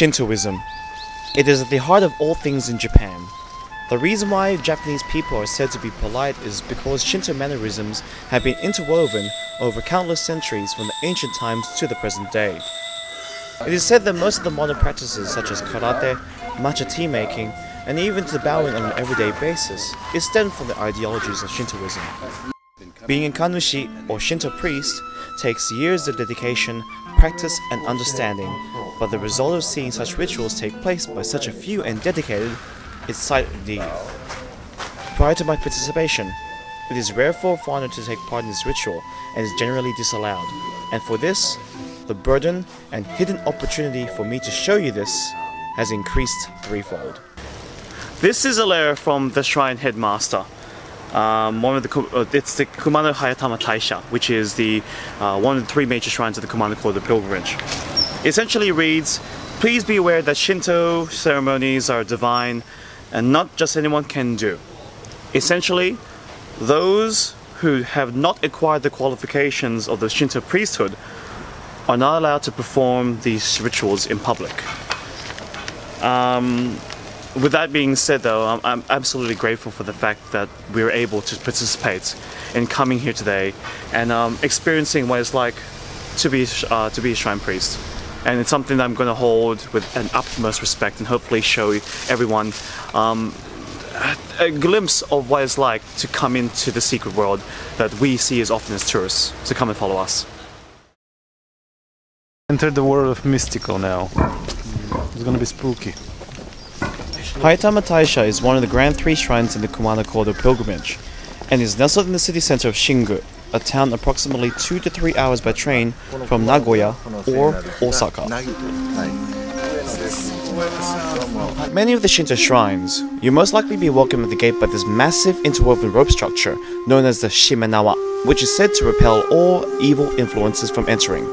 Shintoism. It is at the heart of all things in Japan. The reason why Japanese people are said to be polite is because Shinto mannerisms have been interwoven over countless centuries from the ancient times to the present day. It is said that most of the modern practices such as karate, matcha tea making, and even to bowing on an everyday basis is stemmed from the ideologies of Shintoism. Being a kanushi or Shinto priest takes years of dedication, practice, and understanding, but the result of seeing such rituals take place by such a few and dedicated is sight indeed. Prior to my participation, it is rare for a foreigner to take part in this ritual and is generally disallowed, and for this, the burden and hidden opportunity for me to show you this has increased threefold. This is a letter from the shrine headmaster. Um, one of the uh, it's the Kumano Hayatama Taisha, which is the uh, one of the three major shrines of the Kumano Kodo pilgrimage. Essentially reads, "Please be aware that Shinto ceremonies are divine, and not just anyone can do. Essentially, those who have not acquired the qualifications of the Shinto priesthood are not allowed to perform these rituals in public." Um, with that being said, though, I'm, I'm absolutely grateful for the fact that we were able to participate in coming here today and um, experiencing what it's like to be uh, to be a shrine priest. And it's something that I'm going to hold with an utmost respect and hopefully show everyone um, a, glimpse of what it's like to come into the secret world that we see as often as tourists. So come and follow us. Enter the world of mystical now. It's gonna be spooky. Hayatama Taisha is one of the grand three shrines in the Kumano Kodo Pilgrimage, and is nestled in the city center of Shingu, a town approximately two to three hours by train from Nagoya or Osaka. Many of the Shinto shrines, you most likely be welcomed at the gate by this massive interwoven rope structure known as the Shimenawa, which is said to repel all evil influences from entering.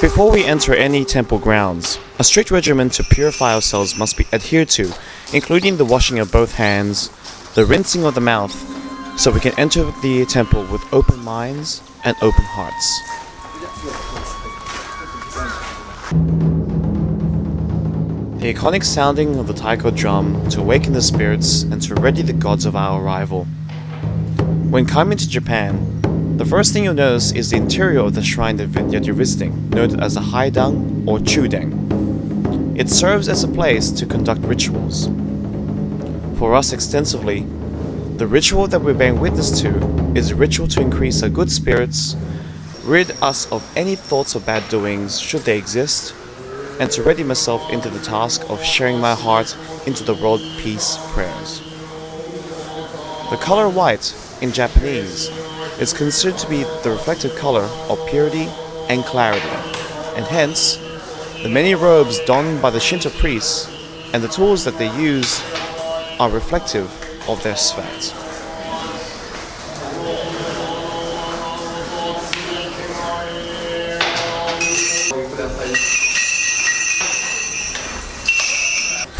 Before we enter any temple grounds, a strict regimen to purify ourselves must be adhered to, including the washing of both hands, the rinsing of the mouth, so we can enter the temple with open minds and open hearts. The iconic sounding of the taiko drum to awaken the spirits and to ready the gods of our arrival. When coming to Japan, the first thing you'll notice is the interior of the shrine that you're visiting, known as the Haiden or Chudeng. It serves as a place to conduct rituals. For us extensively, the ritual that we're bearing witness to is a ritual to increase our good spirits, rid us of any thoughts of bad doings should they exist, and to ready myself into the task of sharing my heart into the world peace prayers. The color white in Japanese is considered to be the reflective color of purity and clarity, and hence, the many robes donned by the Shinto priests and the tools that they use are reflective of their svat.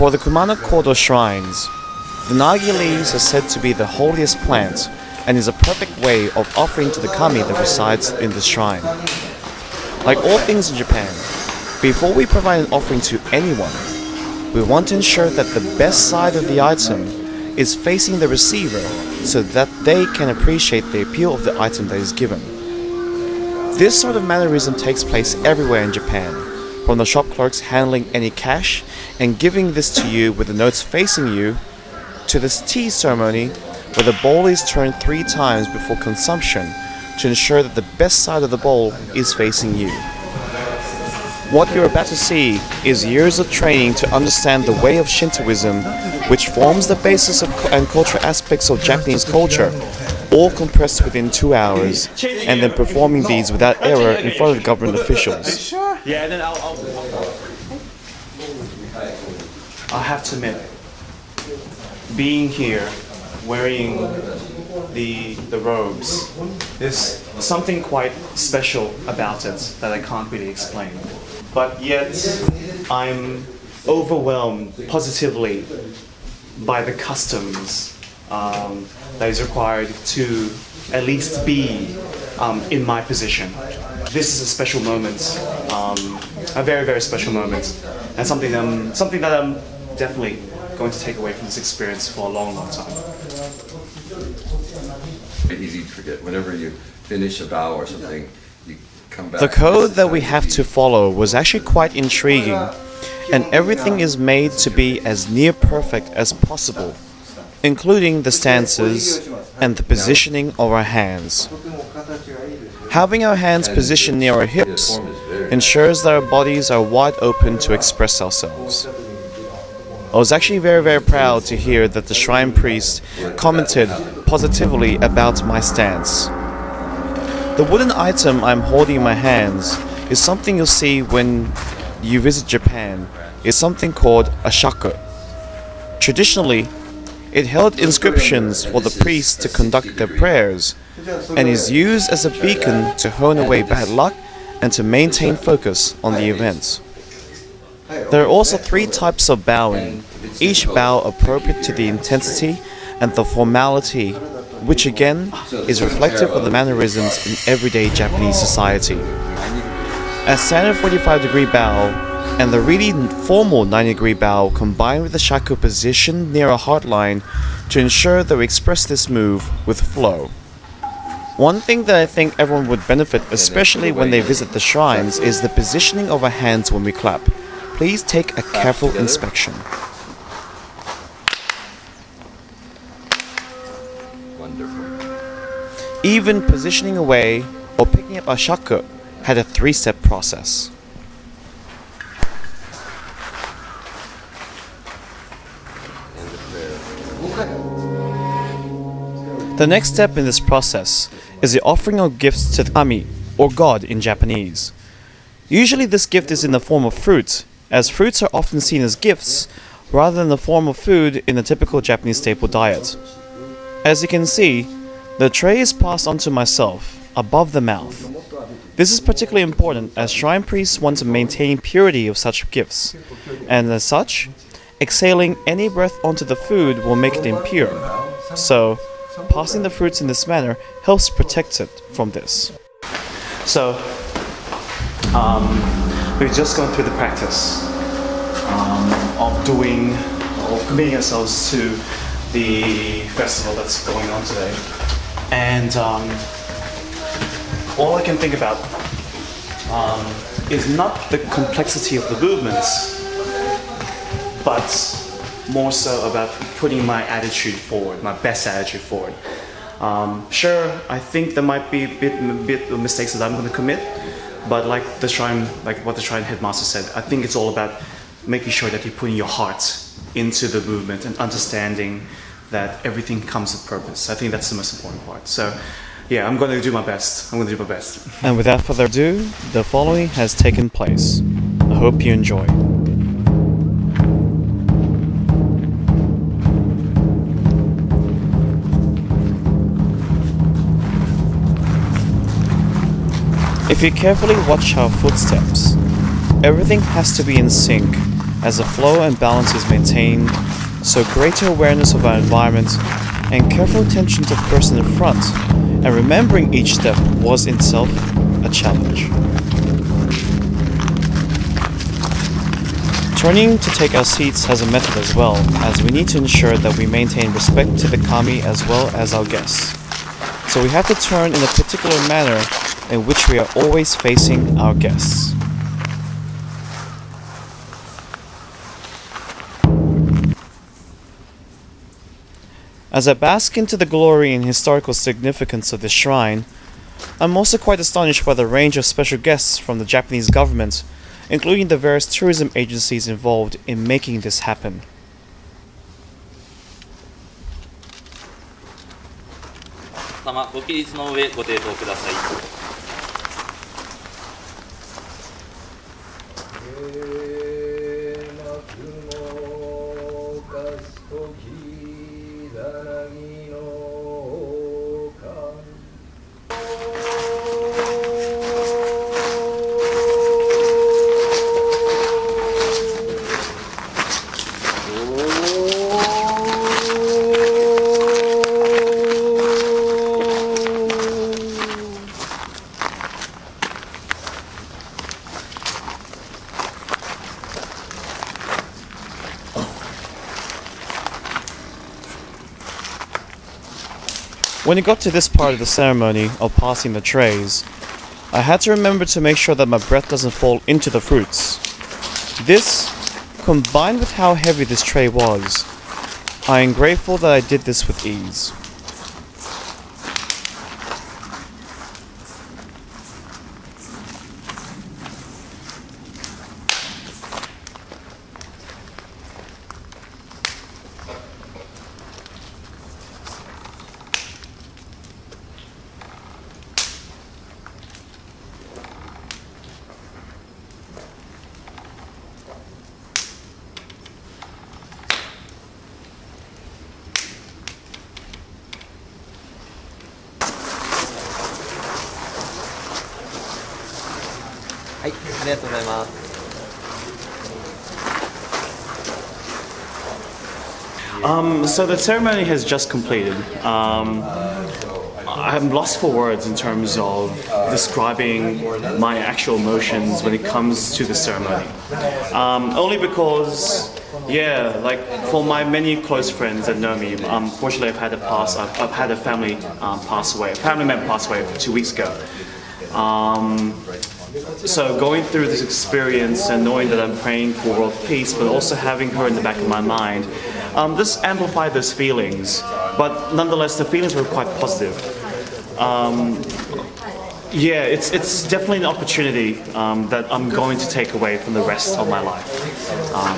For the Kumano Kodo shrines, the nagi leaves are said to be the holiest plant and is a perfect way of offering to the kami that resides in the shrine. Like all things in Japan, before we provide an offering to anyone, we want to ensure that the best side of the item is facing the receiver so that they can appreciate the appeal of the item that is given. This sort of mannerism takes place everywhere in Japan, from the shop clerks handling any cash and giving this to you with the notes facing you, to this tea ceremony where the bowl is turned three times before consumption to ensure that the best side of the bowl is facing you. What you're about to see is years of training to understand the way of Shintoism, which forms the basis of and cultural aspects of Japanese culture, all compressed within two hours, and then performing these without error in front of government officials. Yeah, then I'll, I'll, I have to admit, being here, wearing the the robes, there's something quite special about it that I can't really explain. But yet, I'm overwhelmed positively by the customs um, that is required to at least be um, in my position. This is a special moment, um, a very very special moment, and something um, something that I'm definitely going to take away from this experience for a long long time. Easy to forget. Whenever you finish a bow or something. The code that we have to follow was actually quite intriguing, and everything is made to be as near perfect as possible, including the stances and the positioning of our hands. Having our hands positioned near our hips ensures that our bodies are wide open to express ourselves. I was actually very, very proud to hear that the shrine priest commented positively about my stance. The wooden item I'm holding in my hands is something you'll see when you visit Japan. It's something called a shaku. Traditionally, it held inscriptions for the priests to conduct their prayers and is used as a beacon to hone away bad luck and to maintain focus on the events. There are also three types of bowing, each bow appropriate to the intensity and the formality, which again is reflective of the mannerisms in everyday Japanese society. A standard 45 degree bow and the really formal 90 degree bow combined with the shaku position near a heart line to ensure that we express this move with flow. One thing that I think everyone would benefit, especially when they visit the shrines, is the positioning of our hands when we clap. Please take a careful inspection. Even positioning away or picking up a shaku had a three step process. The. The next step in this process is the offering of gifts to the kami, or god in Japanese. Usually, this gift is in the form of fruit, as fruits are often seen as gifts rather than the form of food in the typical Japanese staple diet. As you can see, the tray is passed on to myself, above the mouth. This is particularly important as shrine priests want to maintain purity of such gifts, and as such, exhaling any breath onto the food will make it impure. So, passing the fruits in this manner helps protect it from this. So, um, we've just gone through the practice um, of doing, of committing ourselves to the festival that's going on today. And um, all I can think about um, is not the complexity of the movements, but more so about putting my attitude forward, my best attitude forward. Um, sure, I think there might be a bit, a bit of mistakes that I'm going to commit, but like the shrine, like what the shrine headmaster said, I think it's all about making sure that you're putting your heart into the movement and understanding that everything comes with purpose. I think that's the most important part. So, yeah, I'm going to do my best. I'm going to do my best. And without further ado, the following has taken place. I hope you enjoy. If you carefully watch our footsteps, everything has to be in sync as the flow and balance is maintained, so greater awareness of our environment and careful attention to the person in front and remembering each step was itself a challenge. Turning to take our seats has a method as well, as we need to ensure that we maintain respect to the kami as well as our guests. So we have to turn in a particular manner in which we are always facing our guests. As I bask into the glory and historical significance of this shrine, I'm also quite astonished by the range of special guests from the Japanese government, including the various tourism agencies involved in making this happen. When it got to this part of the ceremony of passing the trays, I had to remember to make sure that my breath doesn't fall into the fruits. This, combined with how heavy this tray was, I am grateful that I did this with ease. Um, so the ceremony has just completed. Um, I'm lost for words in terms of describing my actual emotions when it comes to the ceremony. Um, only because, yeah, like for my many close friends that know me, um, fortunately I've had a pass. I've, I've had a family um, pass away. A family member pass away two weeks ago. Um, so going through this experience and knowing that I'm praying for world peace, but also having her in the back of my mind, um, this amplified those feelings. But nonetheless, the feelings were quite positive. Um, yeah, it's it's definitely an opportunity um, that I'm going to take away from the rest of my life. Um,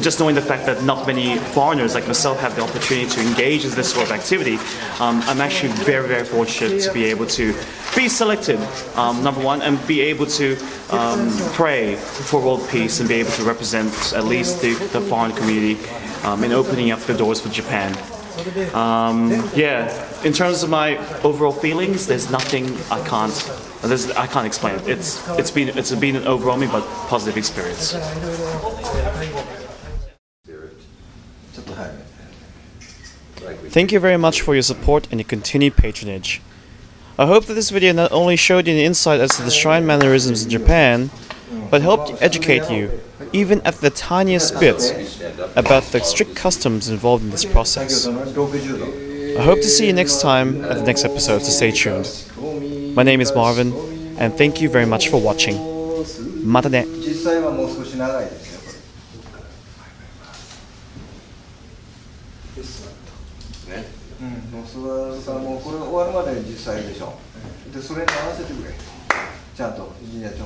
just knowing the fact that not many foreigners like myself have the opportunity to engage in this sort of activity, um, I'm actually very very fortunate to be able to be selected, um, number one, and be able to um, pray for world peace and be able to represent at least the, the foreign community um, in opening up the doors for Japan. Um, yeah, in terms of my overall feelings, there's nothing I can't there's, I can't explain it. It's it's been it's been an overwhelming but positive experience. Thank you very much for your support and your continued patronage. I hope that this video not only showed you an insight as to the shrine mannerisms in Japan, but helped educate you even at the tiniest bit, about the strict customs involved in this process. I hope to see you next time at the next episode, so stay tuned. My name is Marvin, and thank you very much for watching. またね。実際はもう少し長いですよこれ。ね。うん、もうそれはもうこれ終わるまで実際でしょ。でそれに合わせてくれ。ちゃんと神社長